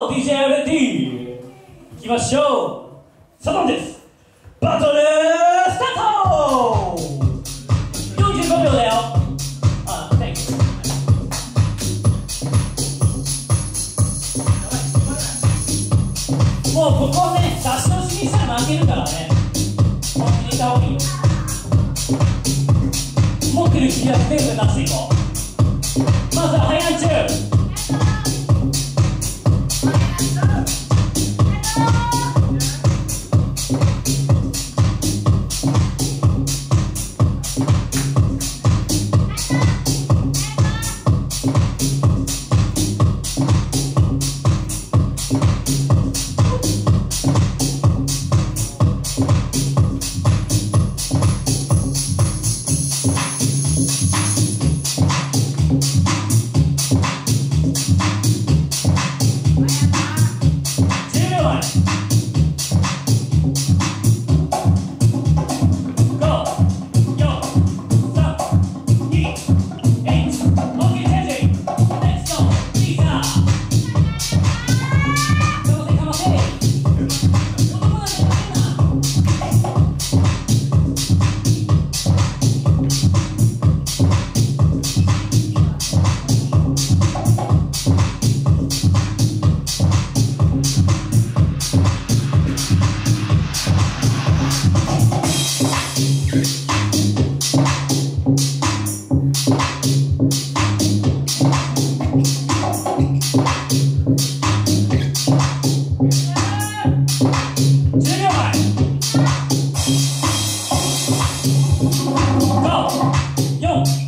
DJLD いきましょう。サドンです。バトルスタート !45 秒だよ。あ Thank you もうここね出し惜しみしたら負けるからね。本気にいた方がいいよ。持ってる気が全部出していこう。まずはハイアンチュー Yo.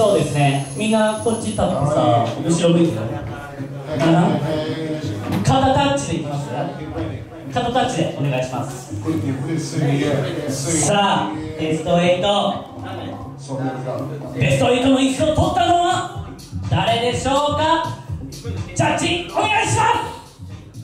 そうですね。みんなこっち立ってさ。後ろ向いてた肩タッチでいきます？肩タッチでお願いします。さあベスト8ベスト8の椅子を取ったのは誰でしょうか？ジャッジお願いします。